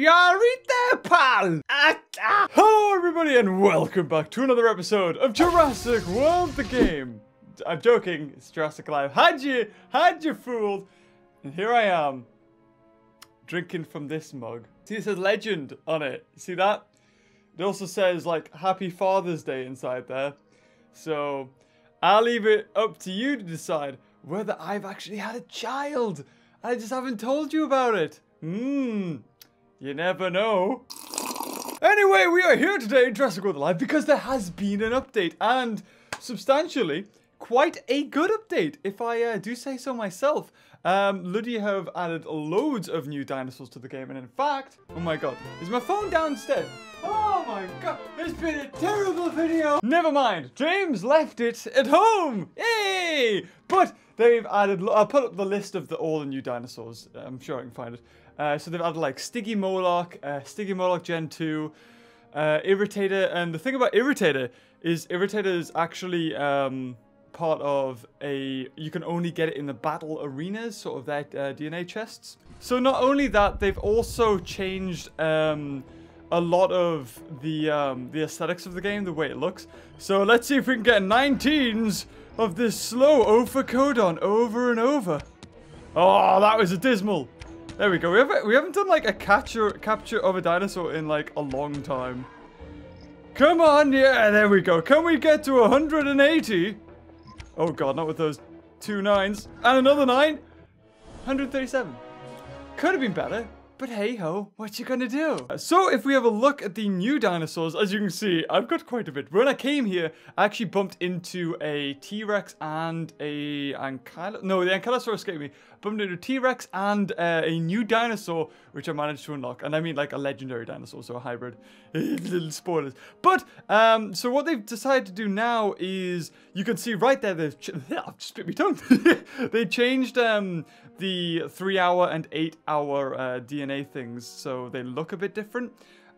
You're there, pal! Ah, ah. Hello, everybody, and welcome back to another episode of Jurassic World the game. I'm joking, it's Jurassic Live. Had you, had you fooled? And here I am, drinking from this mug. See, it says legend on it. See that? It also says, like, Happy Father's Day inside there. So, I'll leave it up to you to decide whether I've actually had a child. I just haven't told you about it. Mmm. You never know. Anyway, we are here today in Jurassic World Alive because there has been an update and substantially quite a good update, if I uh, do say so myself. Um, Ludia have added loads of new dinosaurs to the game, and in fact, oh my god, is my phone downstairs? Oh my god, it's been a terrible video. Never mind, James left it at home. Yay! But they've added, I'll put up the list of the, all the new dinosaurs. I'm sure I can find it. Uh, so they've added like Stygimoloch, uh, Stygimoloch Gen 2, uh, Irritator, and the thing about Irritator is Irritator is actually um, part of a, you can only get it in the battle arenas, sort of their uh, DNA chests. So not only that, they've also changed um, a lot of the um, the aesthetics of the game, the way it looks. So let's see if we can get 19s of this slow Ophiacodon over and over. Oh, that was a dismal. There we go. We haven't we haven't done like a capture capture of a dinosaur in like a long time. Come on, yeah, there we go. Can we get to 180? Oh god, not with those two nines. And another nine. 137. Could have been better. But hey ho, what you gonna do? Uh, so if we have a look at the new dinosaurs, as you can see, I've got quite a bit. When I came here, I actually bumped into a T-Rex and a Ankylosaurus. No, the Ankylosaurus escaped me. Bumped into T-Rex and uh, a new dinosaur, which I managed to unlock. And I mean like a legendary dinosaur, so a hybrid. Little spoilers. But, um, so what they've decided to do now is, you can see right there, they've, I've spit my tongue. they changed um, the three hour and eight hour uh, DNA things, so they look a bit different.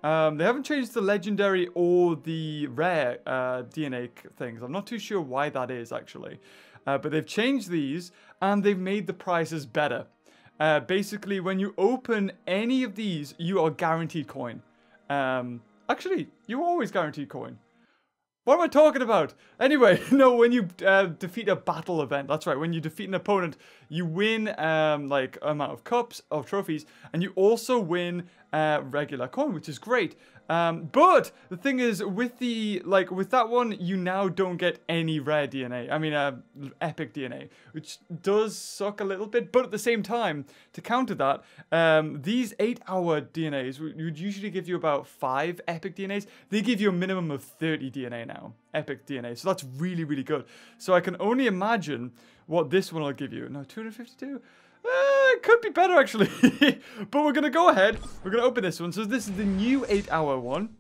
Um, they haven't changed the legendary or the rare uh, DNA things. I'm not too sure why that is, actually. Uh, but they've changed these, and they've made the prices better. Uh, basically, when you open any of these, you are guaranteed coin. Um, actually, you're always guaranteed coin. What am I talking about? Anyway, no, when you uh, defeat a battle event, that's right, when you defeat an opponent, you win, um, like, amount of cups, of trophies, and you also win uh, regular coin, which is great. Um, but the thing is, with the like with that one, you now don't get any rare DNA. I mean, uh, epic DNA, which does suck a little bit. But at the same time, to counter that, um, these eight-hour DNAs would usually give you about five epic DNAs. They give you a minimum of 30 DNA now, epic DNA. So that's really, really good. So I can only imagine what this one will give you. No, 252. Uh, it could be better, actually. but we're going to go ahead. We're going to open this one. So this is the new 8-hour one.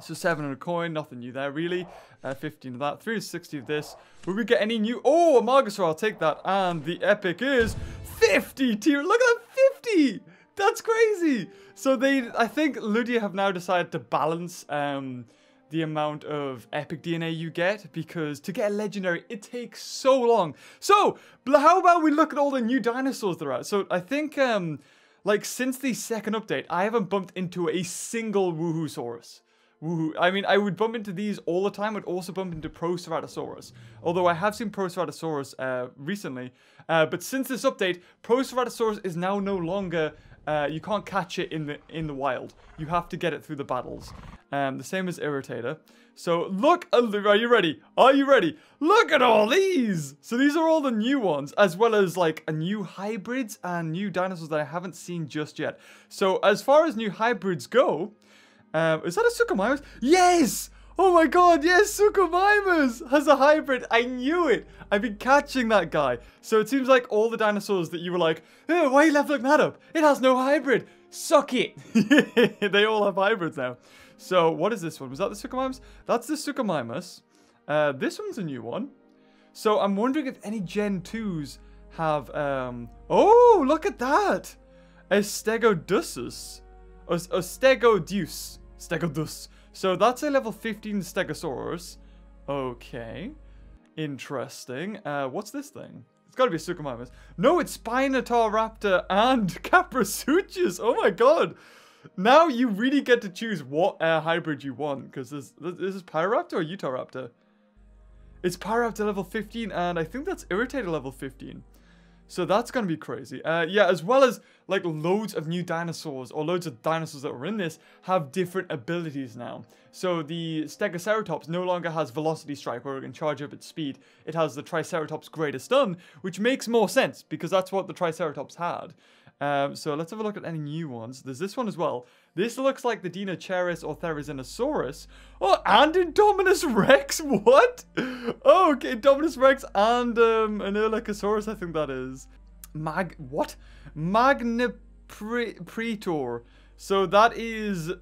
So 700 coin, nothing new there, really. Uh, 15 of that, 360 of this. Will we get any new... Oh, a Margosaur, I'll take that. And the epic is 50 tier. Look at that, 50! That's crazy! So they, I think Ludia have now decided to balance... Um, the amount of epic DNA you get because to get a legendary, it takes so long. So, how about we look at all the new dinosaurs that are? So, I think, um, like, since the second update, I haven't bumped into a single Wuerhosaurus. Woohoo. I mean, I would bump into these all the time. I'd also bump into Proceratosaurus. Although I have seen Proceratosaurus uh, recently. Uh, but since this update, Proceratosaurus is now no longer... Uh, you can't catch it in the in the wild. You have to get it through the battles. Um, the same as Irritator. So look, are you ready? Are you ready? Look at all these! So these are all the new ones, as well as like a new hybrids and new dinosaurs that I haven't seen just yet. So as far as new hybrids go, um, is that a Suchomimus? Yes! Oh my god, yes, Suchomimus has a hybrid. I knew it. I've been catching that guy. So it seems like all the dinosaurs that you were like, oh, why are you leveling that up? It has no hybrid. Suck it. they all have hybrids now. So, what is this one? Was that the Suchomimus? That's the Suchomimus. Uh, this one's a new one. So, I'm wondering if any Gen 2s have... Um... Oh, look at that! A Stegodussus. A, a Stegodeus. Stegodeus. So, that's a level 15 Stegosaurus. Okay. Interesting. Uh, what's this thing? It's gotta be a Suchomimus. No, it's Spinotahraptor and Kaprosuchus. Oh my god. Now you really get to choose what uh, hybrid you want. Because this, this is Pyroraptor or Utahraptor? It's Pyroraptor level 15, and I think that's Irritator level 15. So that's going to be crazy. Uh, yeah, as well as like loads of new dinosaurs or loads of dinosaurs that were in this have different abilities now. So the Stegoceratops no longer has Velocity Strike where it can charge up its speed. It has the Triceratops Greater Stun, which makes more sense because that's what the Triceratops had. Um, so let's have a look at any new ones. There's this one as well. This looks like the Deinocheirus or Therizinosaurus. Oh, and Indominus Rex? What? Oh, okay, Indominus Rex and um, an Erlikosaurus, I think that is. Mag... What? Magnipretor. So that is...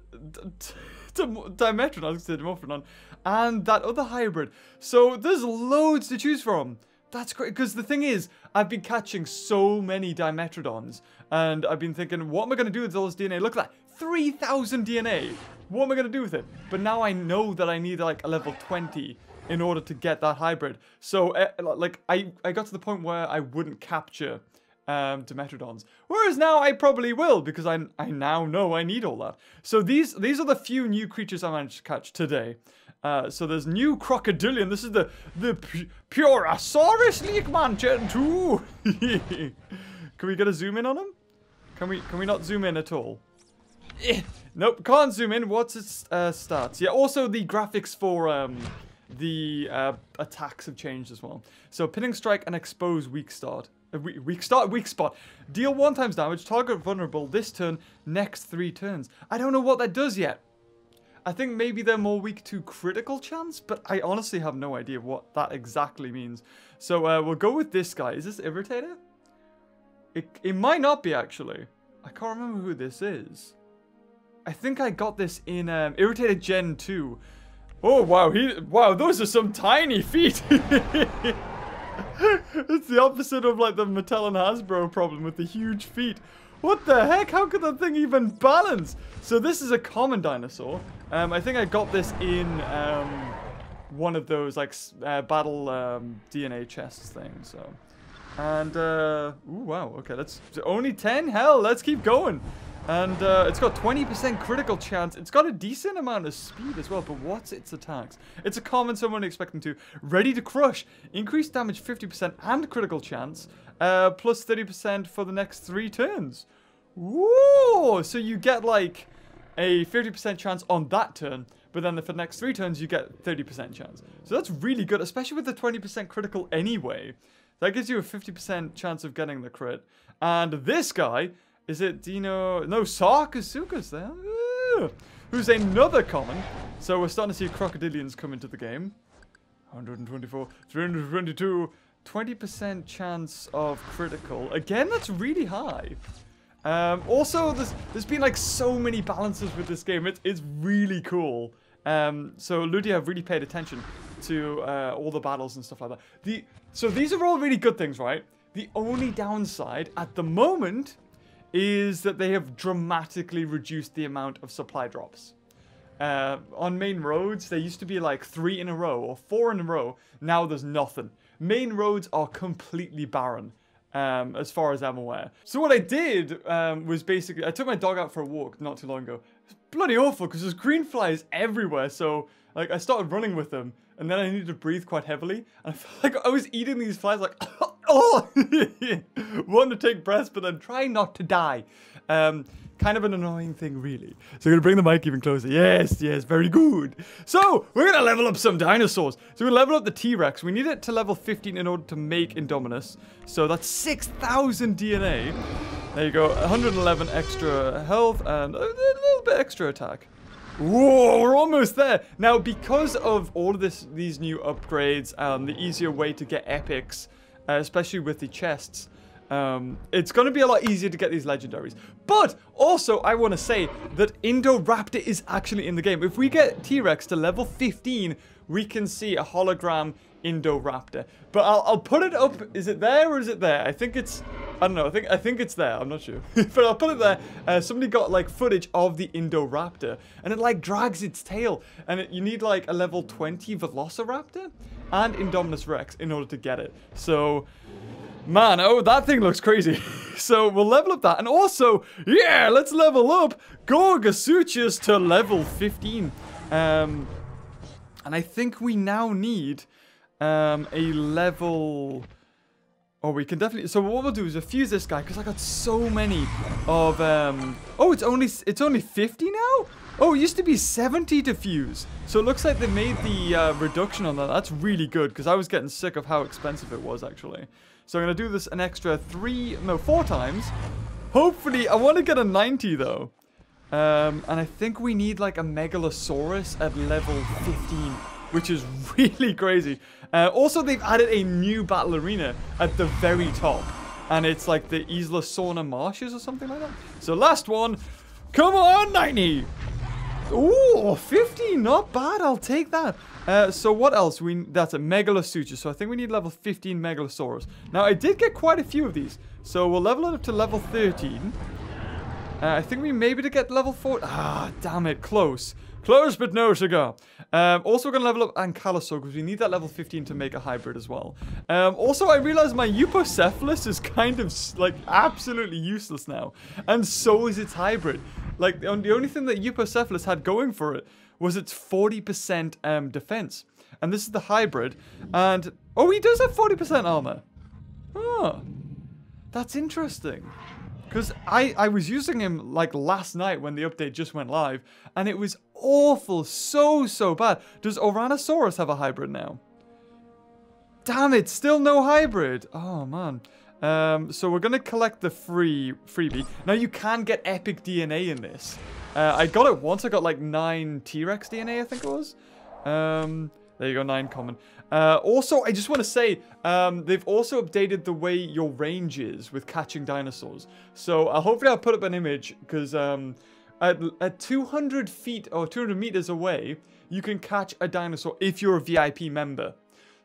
Dimetrodon, I was going to say Dimorphodon. And that other hybrid. So there's loads to choose from. That's great, because the thing is, I've been catching so many Dimetrodons, and I've been thinking, what am I going to do with all this DNA? Look at that, 3,000 DNA. What am I going to do with it? But now I know that I need like a level 20 in order to get that hybrid. So, uh, like, I, I got to the point where I wouldn't capture um, Dimetrodons. Whereas now I probably will, because I, I now know I need all that. So these, these are the few new creatures I managed to catch today. Uh, so there's new crocodilian. This is the the Purosaurus Leakman Gen 2. can we get a zoom in on him? Can we can we not zoom in at all? Eh, nope, can't zoom in. What's its uh, stats? Yeah, also the graphics for um, the uh, attacks have changed as well. So pinning strike and expose weak start. Uh, weak start, weak spot. Deal one times damage, target vulnerable this turn, next three turns. I don't know what that does yet. I think maybe they're more weak to critical chance, but I honestly have no idea what that exactly means. So uh, we'll go with this guy. Is this Irritator? It, it might not be, actually. I can't remember who this is. I think I got this in um, Irritator Gen 2. Oh, wow. He, wow, those are some tiny feet. it's the opposite of like the Mattel and Hasbro problem with the huge feet. What the heck? How could that thing even balance? So this is a common dinosaur. Um, I think I got this in um, one of those like uh, battle um, DNA chests things. So, and uh, ooh, wow, okay, that's only 10. Hell, let's keep going. And uh, it's got 20% critical chance. It's got a decent amount of speed as well, but what's its attacks? It's a common so I'm someone expecting to. Ready to crush. Increased damage 50% and critical chance. Uh, plus 30% for the next three turns. Whoa! So you get like a 50% chance on that turn, but then for the next three turns, you get 30% chance. So that's really good, especially with the 20% critical anyway. That gives you a 50% chance of getting the crit. And this guy, is it Dino... No, Sarcosuchus there. Who's another common. So we're starting to see crocodilians come into the game. 124, 322, 20% chance of critical. Again, that's really high. Um, also, there's, there's been like so many balances with this game. It's, it's really cool. Um, so Ludia have really paid attention to uh, all the battles and stuff like that. The So these are all really good things, right? The only downside at the moment is that they have dramatically reduced the amount of supply drops. Uh, on main roads, there used to be like three in a row or four in a row. Now there's nothing. Main roads are completely barren um, as far as I'm aware. So what I did um, was basically, I took my dog out for a walk not too long ago. It's bloody awful because there's green flies everywhere. So like I started running with them and then I needed to breathe quite heavily. And I felt like I was eating these flies like, oh, wanting to take breaths, but then trying not to die. Um, kind of an annoying thing, really. So we're going to bring the mic even closer. Yes, yes, very good. So we're going to level up some dinosaurs. So we level up the T-Rex. We need it to level 15 in order to make Indominus. So that's 6,000 DNA. There you go. 111 extra health and a little bit extra attack. Whoa, we're almost there. Now, because of all of this, these new upgrades, um, the easier way to get epics, uh, especially with the chests, um, it's going to be a lot easier to get these legendaries. But also, I want to say that Indoraptor is actually in the game. If we get T-Rex to level 15, we can see a hologram Indoraptor. But I'll, I'll put it up. Is it there or is it there? I think it's... I don't know. I think I think it's there. I'm not sure. but I'll put it there. Uh, somebody got like footage of the Indoraptor. And it like drags its tail. And it, you need like a level 20 Velociraptor and Indominus Rex in order to get it. So... Man, oh, that thing looks crazy. so we'll level up that. And also, yeah, let's level up Gorgosuchus to level 15. Um, and I think we now need um, a level... Oh, we can definitely... So what we'll do is fuse this guy, because I got so many of... Um... Oh, it's only it's only 50 now? Oh, it used to be 70 to fuse. So it looks like they made the uh, reduction on that. That's really good, because I was getting sick of how expensive it was, actually. So I'm going to do this an extra three... No, four times. Hopefully, I want to get a 90, though. Um, and I think we need, like, a Megalosaurus at level 15 which is really crazy. Uh, also, they've added a new battle arena at the very top. And it's like the Isla Sorna Marshes or something like that. So last one. Come on, 90. Ooh, 50. Not bad. I'll take that. Uh, so what else? We That's a Megalosuchus. So I think we need level 15 Megalosaurus. Now, I did get quite a few of these. So we'll level it up to level 13. Uh, I think we maybe to get level 4. Ah, damn it. Close. Close, but no cigar. Um, also, we're going to level up Ankylosaur because we need that level 15 to make a hybrid as well. Um, also, I realized my Euoplocephalus is kind of, like, absolutely useless now. And so is its hybrid. Like, the only thing that Euoplocephalus had going for it was its 40% um, defense. And this is the hybrid. And, oh, he does have 40% armor. Oh, that's interesting. Because I, I was using him like last night when the update just went live, and it was awful, so, so bad. Does Ouranosaurus have a hybrid now? Damn it, still no hybrid. Oh, man. Um, so we're going to collect the free freebie. Now, you can get epic DNA in this. Uh, I got it once. I got like 9 T-Rex DNA, I think it was. Um, there you go, 9 common. Uh, also, I just want to say, um, they've also updated the way your range is with catching dinosaurs. So uh, hopefully I'll put up an image because um, at, at 200 feet or 200 meters away, you can catch a dinosaur if you're a VIP member.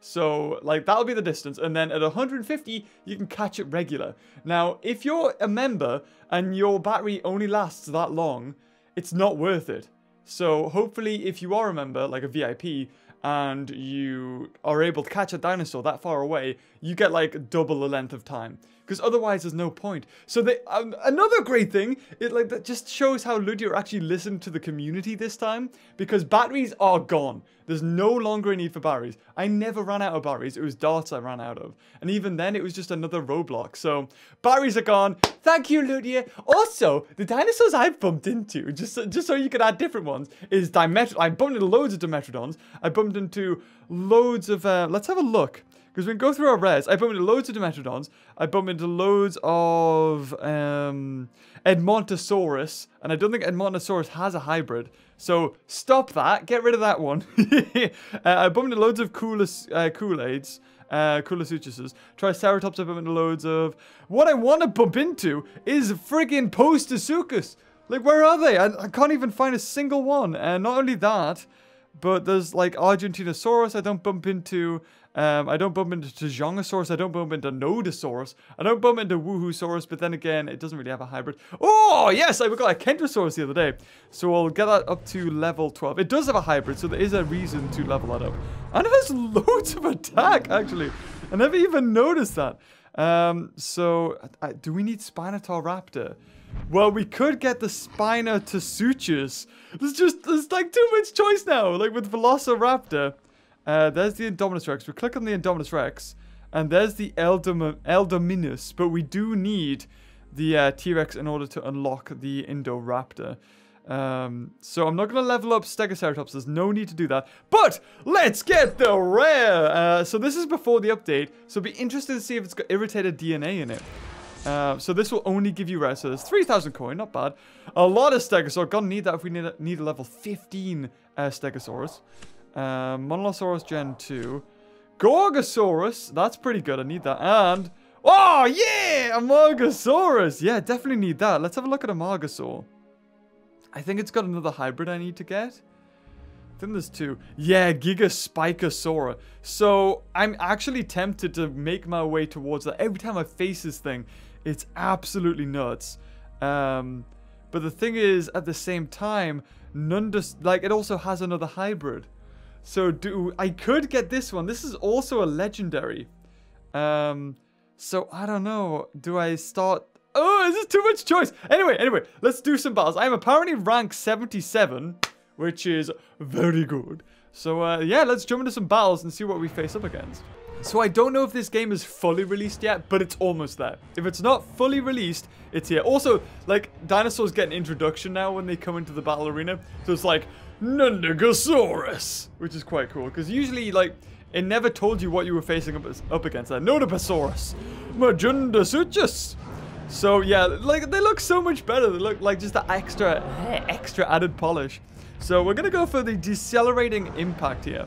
So, like, that'll be the distance. And then at 150, you can catch it regular. Now, if you're a member and your battery only lasts that long, it's not worth it. So, hopefully, if you are a member, like a VIP, and you are able to catch a dinosaur that far away, you get like double the length of time. Because otherwise there's no point. So they, um, another great thing, it like that just shows how Ludia actually listened to the community this time. Because batteries are gone. There's no longer a need for batteries. I never ran out of batteries. It was darts I ran out of. And even then, it was just another roadblock. So, batteries are gone. Thank you, Ludia. Also, the dinosaurs I've bumped into, just, just so you could add different ones, is Dimetrodon. I bumped into loads of Dimetrodons. I bumped into loads of... Uh, let's have a look. Because we can go through our res. I bumped into loads of Dimetrodons. I bumped into loads of um, Edmontosaurus. And I don't think Edmontosaurus has a hybrid. So stop that. Get rid of that one. uh, I bumped into loads of Coolis, uh, Kool-Aids. Uh. Triceratops I bumped into loads of. What I want to bump into is friggin' Postosuchus. Like, where are they? I, I can't even find a single one. And not only that, but there's like Argentinosaurus I don't bump into. Um, I don't bump into Tjongosaurus. I don't bump into Nodosaurus. I don't bump into Wuerhosaurus, but then again, it doesn't really have a hybrid. Oh, yes, I got a Kentrosaurus the other day. So I'll get that up to level 12. It does have a hybrid, so there is a reason to level that up. And it has loads of attack, actually. I never even noticed that. Um, so, uh, do we need Spinotahraptor? Well, we could get the Spina to Spinotosuchus. There's just, there's like too much choice now. Like with Velociraptor. Uh, there's the Indominus Rex. We click on the Indominus Rex. And there's the Eldom Eldominus. But we do need the uh, T-Rex in order to unlock the Indoraptor. Um, so I'm not going to level up Stegoceratops. There's no need to do that. But let's get the rare. Uh, so this is before the update. So be interested to see if it's got irritated DNA in it. Uh, so this will only give you rare. So there's 3,000 coin, not bad. A lot of Stegosaur. Gonna need that if we need a, need a level 15 uh, Stegosaurus. Um, Monolosaurus Gen 2. Gorgosaurus. That's pretty good. I need that. And... Oh, yeah! Amargasaurus. Yeah, definitely need that. Let's have a look at Amargasaur. I think it's got another hybrid I need to get. I think there's two. Yeah, Gigaspikosaura. So, I'm actually tempted to make my way towards that. Every time I face this thing, it's absolutely nuts. Um, but the thing is, at the same time, Nundus, like, it also has another hybrid. So do I could get this one. This is also a legendary. Um, So I don't know. Do I start... Oh, is this is too much choice. Anyway, anyway, let's do some battles. I'm apparently rank 77, which is very good. So uh, yeah, let's jump into some battles and see what we face up against. So I don't know if this game is fully released yet, but it's almost there. If it's not fully released, it's here. Also, like, dinosaurs get an introduction now when they come into the battle arena. So it's like, Nundagosaurus, which is quite cool. Because usually, like, it never told you what you were facing up, up against. That Nodopatosaurus, Majundasuchus. So yeah, like, they look so much better. They look like just the extra, extra added polish. So we're to go for the decelerating impact here.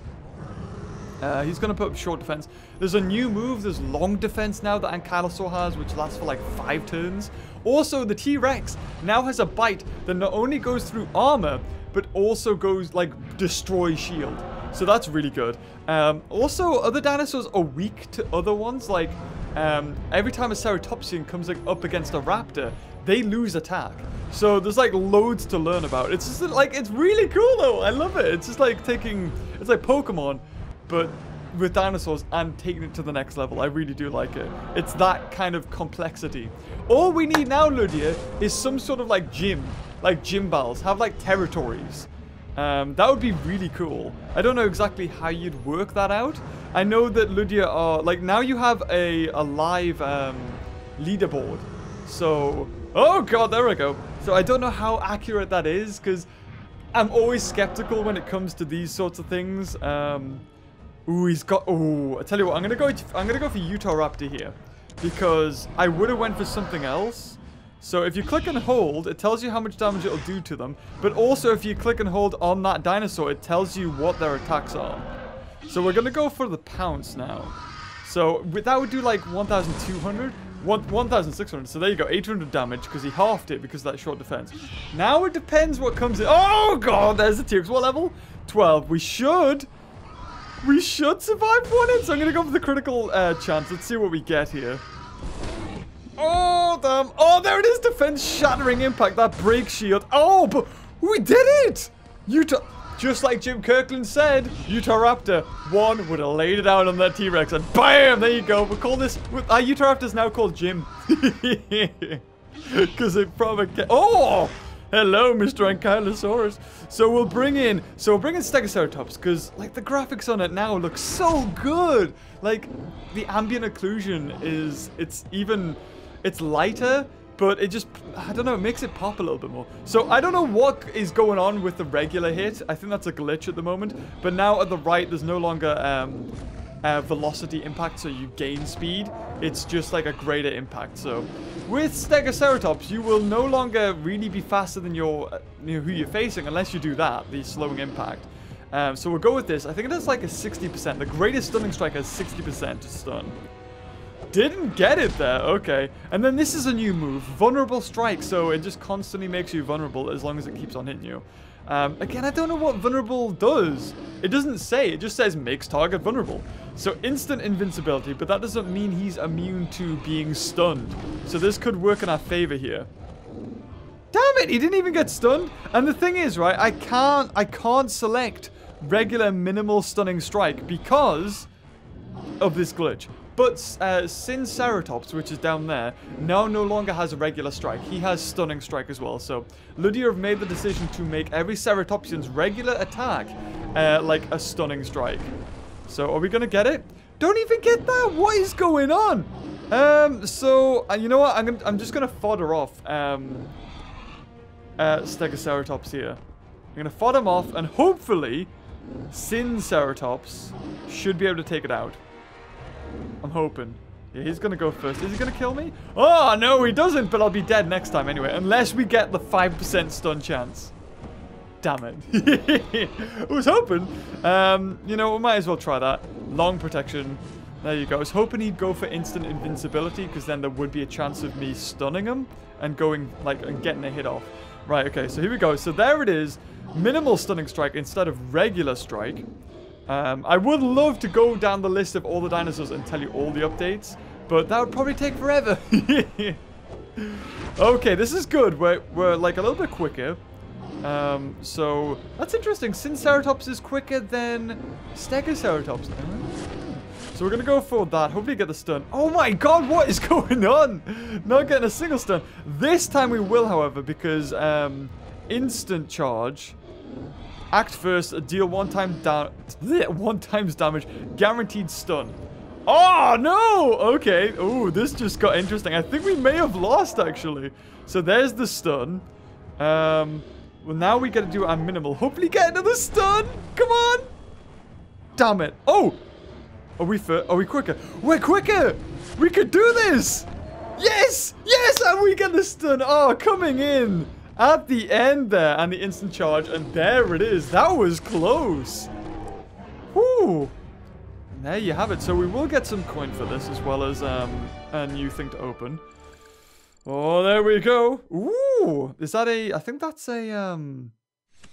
Uh, he's going to put up short defense. There's a new move. There's long defense now that Ankylosaur has, which lasts for like five turns. Also, the T-Rex now has a bite that not only goes through armor, but also goes like destroy shield. So that's really good. Um, also, other dinosaurs are weak to other ones. Like um, every time a Ceratopsian comes like, up against a raptor, they lose attack. So there's like loads to learn about. It's just like, it's really cool though. I love it. It's just like taking, it's like Pokemon, but with dinosaurs and taking it to the next level. I really do like it. It's that kind of complexity. All we need now, Ludia, is some sort of like gym, like gym battles, have like territories. Um, that would be really cool. I don't know exactly how you'd work that out. I know that Ludia are, like now you have a, a live um, leaderboard. So, oh god, there we go. So I don't know how accurate that is because I'm always skeptical when it comes to these sorts of things. Um, ooh, he's got. Ooh, I tell you what, I'm gonna go. I'm gonna go for Utah Raptor here because I would have went for something else. So if you click and hold, it tells you how much damage it'll do to them. But also if you click and hold on that dinosaur, it tells you what their attacks are. So we're going to go for the pounce now. So that would do like 1,200. 1,600. So there you go, 800 damage because he halved it because of that short defense. Now it depends what comes in. Oh, God, there's the T-Rex. What level? 12. We should. We should survive one hit. So I'm going to go for the critical uh, chance. Let's see what we get here. Oh, damn. Oh, there it is. Defense shattering impact. That break shield. Oh, but we did it. Utah. Just like Jim Kirkland said, Utahraptor 1 would have laid it out on that T-Rex and BAM! There you go. We call this... Our Utahraptor is now called Jim. Because it probably... Oh! Hello, Mr. Ankylosaurus. So we'll bring in... So we'll bring in Stegoceratops because, like, the graphics on it now look so good. Like, the ambient occlusion is... It's even... It's lighter but it just, I don't know, it makes it pop a little bit more. So I don't know what is going on with the regular hit. I think that's a glitch at the moment. But now at the right, there's no longer um, velocity impact, so you gain speed. It's just like a greater impact. So with Stegoceratops, you will no longer really be faster than your, uh, you know, who you're facing unless you do that, the slowing impact. Um, so we'll go with this. I think it has like a 60%. The greatest stunning strike has 60% to stun. Didn't get it there. Okay. And then this is a new move. Vulnerable Strike. So it just constantly makes you vulnerable as long as it keeps on hitting you. Um, again, I don't know what vulnerable does. It doesn't say. It just says makes target vulnerable. So instant invincibility, but that doesn't mean he's immune to being stunned. So this could work in our favor here. Damn it, he didn't even get stunned. And the thing is, right, I can't, I can't select regular minimal stunning strike because of this glitch. But uh, Sinoceratops, which is down there, now no longer has a regular strike. He has stunning strike as well. So Ludia have made the decision to make every Ceratopsian's regular attack uh, like a stunning strike. So are we going to get it? Don't even get that. What is going on? Um, so, uh, you know what? I'm, gonna, I'm just going to fodder off um, uh, Stegoceratops here. I'm going to fodder him off and hopefully Sinoceratops should be able to take it out. I'm hoping. Yeah, he's gonna go first. Is he gonna kill me? Oh, no, he doesn't, but I'll be dead next time anyway. Unless we get the 5% stun chance. Damn it. I was hoping. Um, you know, we might as well try that. Long protection. There you go. I was hoping he'd go for instant invincibility, because then there would be a chance of me stunning him and going, like, and getting a hit off. Right, okay, so here we go. So there it is. Minimal stunning strike instead of regular strike. Um, I would love to go down the list of all the dinosaurs and tell you all the updates, but that would probably take forever. okay, this is good. We're, we're like a little bit quicker. Um, so, that's interesting. Sinoceratops is quicker than Stegoceratops. So we're going to go for that. Hopefully get the stun. Oh my god, what is going on? Not getting a single stun. This time we will, however, because um, instant charge. Act first, deal one time down, one times damage, guaranteed stun. Oh, no! Okay. Oh, this just got interesting. I think we may have lost, actually. So there's the stun. Um, well, now we got to do our minimal. Hopefully get another stun. Come on. Damn it. Oh! Are we fit? Are we quicker? We're quicker! We could do this! Yes! Yes! And we get the stun. Oh, coming in at the end there. And the instant charge. And there it is. That was close. Whoo! There you have it. So we will get some coin for this as well as um, a new thing to open. Oh, there we go. Ooh! Is that a... I think that's a... um.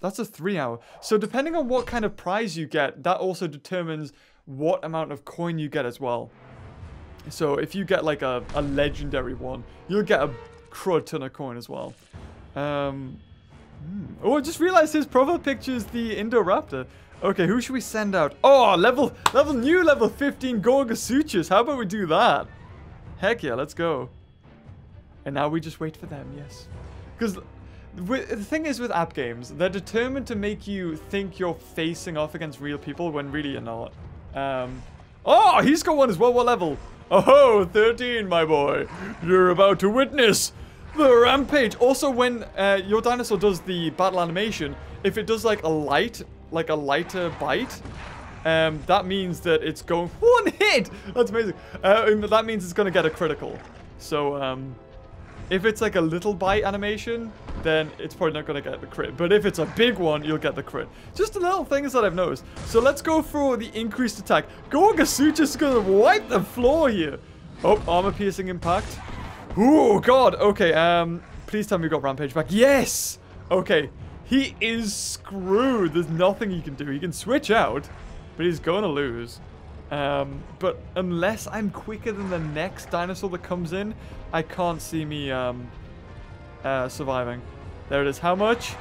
That's a three hour. So depending on what kind of prize you get, that also determines what amount of coin you get as well. So if you get like a, a legendary one, you'll get a crud ton of coin as well. Um, hmm. Oh, I just realized his profile picture is the Indoraptor. Okay, who should we send out? Oh, level, level new level 15 Gorgosuchus. How about we do that? Heck yeah, let's go. And now we just wait for them, yes. Because the thing is with app games, they're determined to make you think you're facing off against real people when really you're not. Um, oh, he's got one as well. What level? Oh, 13, my boy. You're about to witness the rampage. Also, when uh, your dinosaur does the battle animation, if it does like a light, like a lighter bite, um, that means that it's going one hit. That's amazing. Uh, that means it's going to get a critical. So, um, if it's like a little bite animation, then it's probably not going to get the crit. But if it's a big one, you'll get the crit. Just the little things that I've noticed. So let's go for the increased attack. Going to wipe the floor here. Oh, armor piercing impact. Oh, God. Okay, um, please tell me we got Rampage back. Yes! Okay, he is screwed. There's nothing he can do. He can switch out, but he's going to lose. Um, but unless I'm quicker than the next dinosaur that comes in, I can't see me um, uh, surviving. There it is. How much?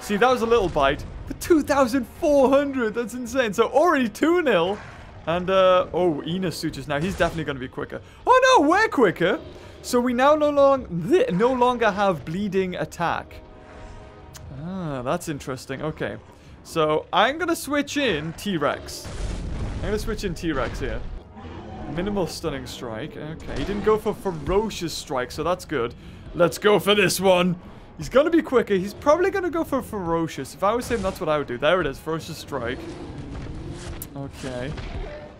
See, that was a little bite. But 2,400! That's insane. So already 2-0. And, uh, oh, Enos Sutures now. He's definitely going to be quicker. Oh, no, we're quicker. So we now no, long no longer have bleeding attack. Ah, that's interesting. Okay. So I'm going to switch in T-Rex. I'm going to switch in T-Rex here. Minimal stunning strike. Okay, he didn't go for ferocious strike, so that's good. Let's go for this one. He's going to be quicker. He's probably going to go for ferocious. If I was him, that's what I would do. There it is. Ferocious strike. Okay.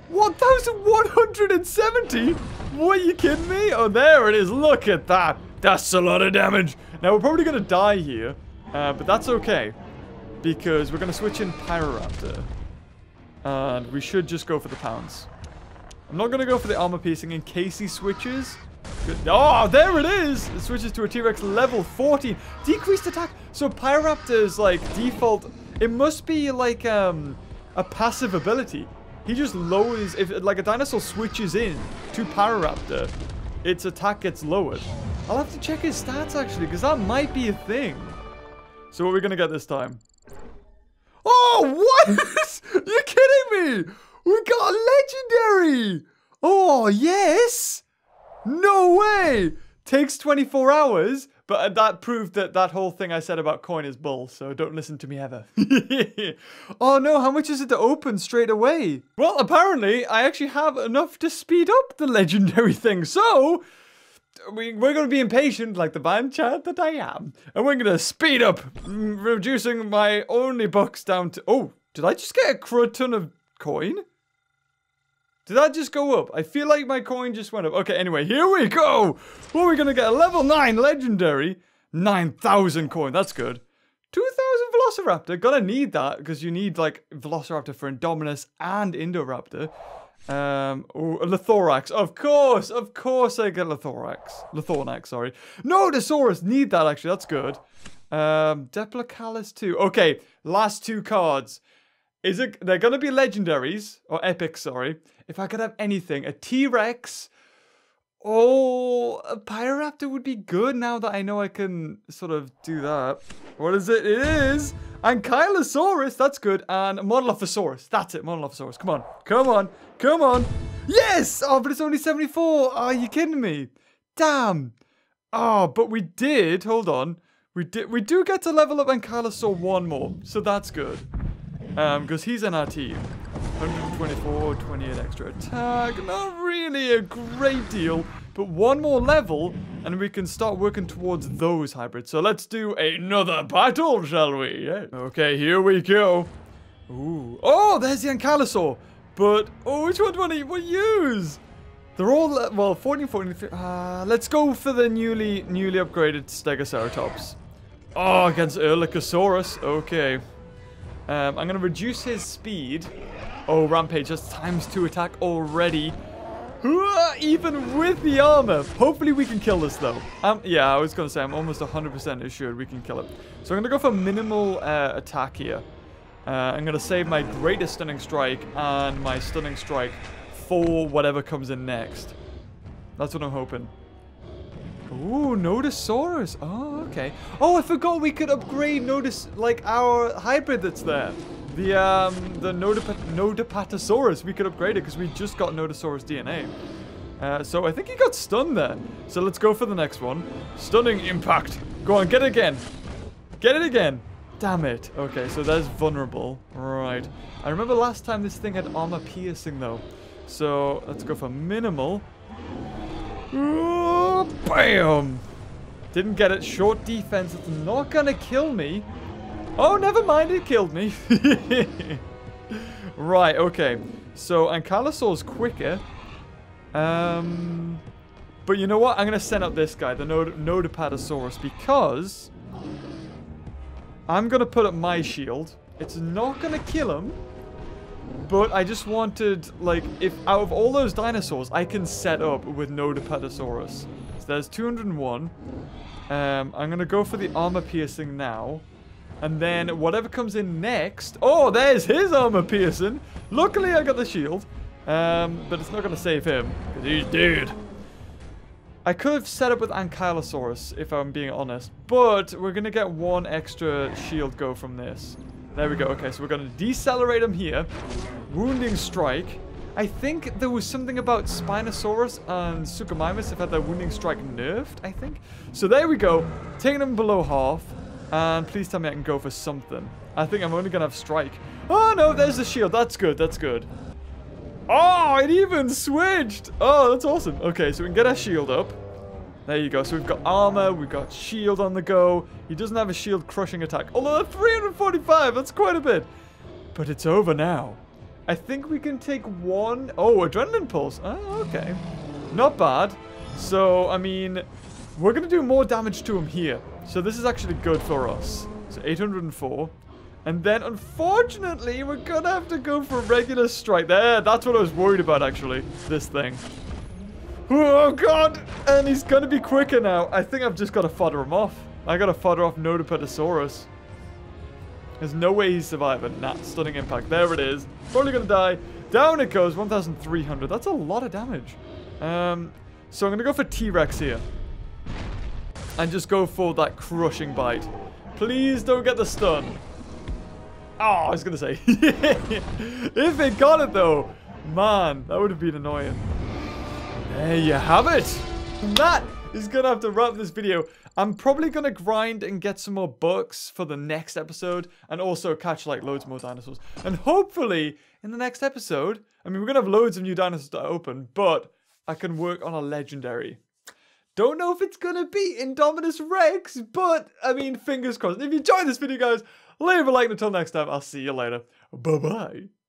1,170? What, are you kidding me? Oh, there it is. Look at that. That's a lot of damage. Now, we're probably going to die here. Uh, but that's okay. Because we're going to switch in Pyroraptor. And we should just go for the pounds. I'm not going to go for the armor piercing in case he switches. Good. Oh, there it is! It switches to a T-Rex level 14. Decreased attack. So Pyroraptor's like default... It must be like um, a passive ability. He just lowers... If like a dinosaur switches in to Pyroraptor, its attack gets lowered. I'll have to check his stats actually, because that might be a thing. So what are we going to get this time? Oh, what? You're kidding me! We got a legendary! Oh, yes! No way! Takes 24 hours, but that proved that that whole thing I said about coin is bull, so don't listen to me ever. oh no, how much is it to open straight away? Well, apparently, I actually have enough to speed up the legendary thing, so... We, we're going to be impatient like the band chat that I am. And we're going to speed up, mm, reducing my only bucks down to... Oh, did I just get a crud ton of coin? Did that just go up? I feel like my coin just went up. Okay, anyway, here we go. What are we going to get? A level 9 legendary. 9,000 coin. That's good. 2,000 Velociraptor. Gonna need that because you need like Velociraptor for Indominus and Indoraptor. Um, oh, Lithorax. Of course, of course I get Lithorax. Lythronax, sorry. No, Nodosaurus. Need that actually. That's good. Um, Diplocaulus too. Okay, last two cards. Is it? They're gonna be legendaries or epics. Sorry. If I could have anything, a T-Rex. Oh, a Pyroraptor would be good now that I know I can sort of do that. What is it? It is Ankylosaurus, that's good. And Monolophosaurus, that's it, Monolophosaurus. Come on, come on, come on. Yes! Oh, but it's only 74. Oh, are you kidding me? Damn. Oh, but we did, hold on. We did. We do get to level up Ankylosaur one more, so that's good. Um, because he's in our team. 124, 28 extra attack. Not really a great deal, but one more level, and we can start working towards those hybrids. So let's do another battle, shall we? Yeah. Okay, here we go. Ooh. Oh, there's the Ankylosaur. But, oh, which one do I want to use? They're all, well, 14, 14, uh, let's go for the newly, newly upgraded Stegoceratops. Oh, against Erlikosaurus. Okay. Um, I'm going to reduce his speed. Oh, Rampage has times two attack already. Even with the armor. Hopefully we can kill this, though. Um, yeah, I was going to say, I'm almost 100% assured we can kill it. So I'm going to go for minimal uh, attack here. Uh, I'm going to save my greatest stunning strike and my stunning strike for whatever comes in next. That's what I'm hoping. Ooh, Nodosaurus. Oh, okay. Oh, I forgot we could upgrade Notice like our hybrid that's there. The um the Nodop Nodopatosaurus. We could upgrade it because we just got Nodosaurus DNA. Uh, so I think he got stunned there. So let's go for the next one. Stunning impact. Go on, get it again. Get it again. Damn it. Okay, so there's vulnerable. Right. I remember last time this thing had armor piercing though. So let's go for minimal. Ooh, bam! Didn't get it. Short defense. It's not gonna kill me. Oh, never mind. It killed me. right, okay. So Ankylosaur's quicker. Um, but you know what? I'm gonna send out this guy, the Nod Nodopatosaurus, because I'm gonna put up my shield. It's not gonna kill him. But I just wanted, like, if out of all those dinosaurs, I can set up with Nodopatosaurus. There's 201. Um, I'm going to go for the armor piercing now. And then whatever comes in next... Oh, there's his armor piercing. Luckily, I got the shield. Um, but it's not going to save him. Because he's dead. I could have set up with Ankylosaurus, if I'm being honest. But we're going to get one extra shield go from this. There we go. Okay, so we're going to decelerate him here. Wounding strike. I think there was something about Spinosaurus and Suchomimus have had their wounding strike nerfed, I think. So there we go. Taking them below half. And please tell me I can go for something. I think I'm only going to have strike. Oh, no, there's the shield. That's good. That's good. Oh, it even switched. Oh, that's awesome. Okay, so we can get our shield up. There you go. So we've got armor, we've got shield on the go. He doesn't have a shield crushing attack. Although 345, that's quite a bit. But it's over now. I think we can take one... Oh, adrenaline pulse. Oh, okay. Not bad. So, I mean, we're going to do more damage to him here. So this is actually good for us. So 804. And then, unfortunately, we're going to have to go for a regular strike. There, that's what I was worried about, actually. This thing. Oh, God. And he's going to be quicker now. I think I've just got to fodder him off. I got to fodder off Nodopatosaurus. There's no way he's surviving. Nah, stunning impact. There it is. Probably going to die. Down it goes. 1,300. That's a lot of damage. Um, so I'm going to go for T-Rex here. And just go for that crushing bite. Please don't get the stun. Oh, I was going to say. if it got it, though. Man, that would have been annoying. There you have it. And that is going to have to wrap this video. I'm probably going to grind and get some more books for the next episode. And also catch like loads more dinosaurs. And hopefully in the next episode, I mean, we're going to have loads of new dinosaurs to open. But I can work on a legendary. Don't know if it's going to be Indominus Rex. But, I mean, fingers crossed. If you enjoyed this video, guys, leave a like. Until next time, I'll see you later. Bye-bye.